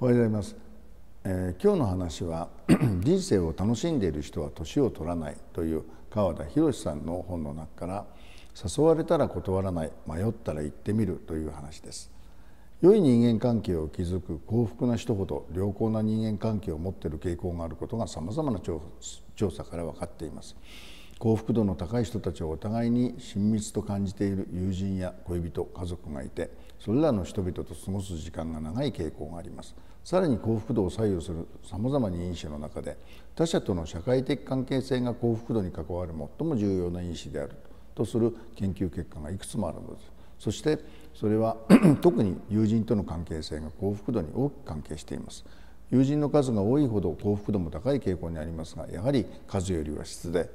おはようございます、えー、今日の話は 人生を楽しんでいる人は年を取らないという川田博さんの本の中から誘われたら断らない迷ったら行ってみるという話です。良い人間関係を築く幸福な人ほど良好な人間関係を持っている傾向があることがさまざまな調査から分かっています。幸福度の高い人たちはお互いに親密と感じている友人や恋人家族がいてそれらの人々と過ごす時間が長い傾向があります。さらに幸福度を左右するさまざまな因子の中で他者との社会的関係性が幸福度に関わる最も重要な因子であるとする研究結果がいくつもあるのです。そしてそれは 特に友人との関係性が幸福度に大きく関係しています。友人の数が多いほど幸福度も高い傾向にありますがやはり数よりは質で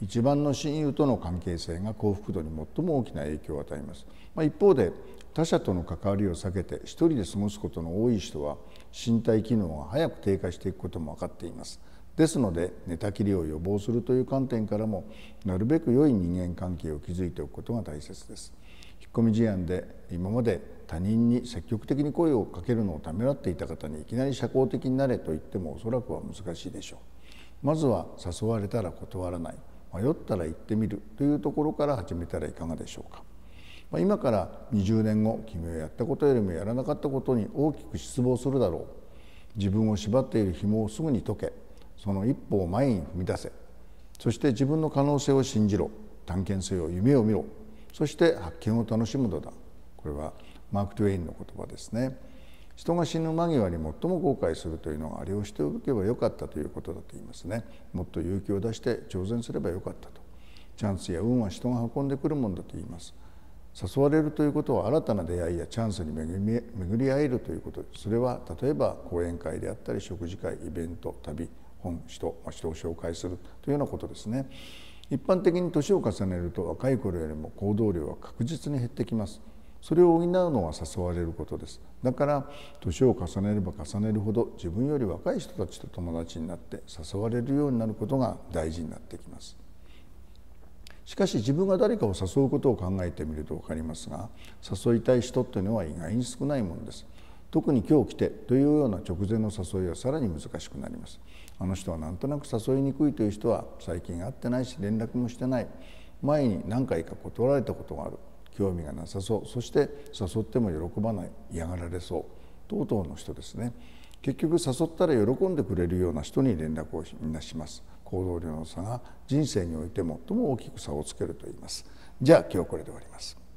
一番の親友との関係性が幸福度に最も大きな影響を与えます、まあ、一方で他者との関わりを避けて一人で過ごすことの多い人は身体機能が早く低下していくことも分かっています。ですので寝たきりを予防するという観点からもなるべく良い人間関係を築いておくことが大切です。引っ込み思案で今まで他人に積極的に声をかけるのをためらっていた方にいきなり社交的になれと言ってもおそらくは難しいでしょう。まずは誘われたら断らない。迷ったら行ってみるというところから始めたらいかがでしょうか。今から20年後君はやったことよりもやらなかったことに大きく失望するだろう。自分を縛っている紐をすぐに解けその一歩を前に踏み出せ。そして自分の可能性を信じろ。探検せよ夢を見ろ。そして発見を楽しむのだ。これはマーク・トゥエインの言葉ですね。人が死ぬ間際に最も後悔するというのはあれをしておけばよかったということだと言いますね。もっと勇気を出して挑戦すればよかったと。チャンスや運は人が運んでくるもんだと言います。誘われるということは新たな出会いやチャンスに巡り合えるということ。それは例えば講演会であったり食事会イベント旅本人人を紹介するというようなことですね。一般的に年を重ねると若い頃よりも行動量は確実に減ってきます。それを補うのは誘われることです。だから年を重ねれば重ねるほど自分より若い人たちと友達になって誘われるようになることが大事になってきます。しかし自分が誰かを誘うことを考えてみると分かりますが誘いたい人というのは意外に少ないものです。特に今日来てというような直前の誘いはさらに難しくなります。あの人はなんとなく誘いにくいという人は最近会ってないし連絡もしてない。前に何回か断られたことがある。興味がなさそう。そして誘っても喜ばない嫌がられそう。等々の人ですね。結局誘ったら喜んでくれるような人に連絡をみんなします。行動量の差が人生において最も大きく差をつけると言います。じゃあ今日これで終わります。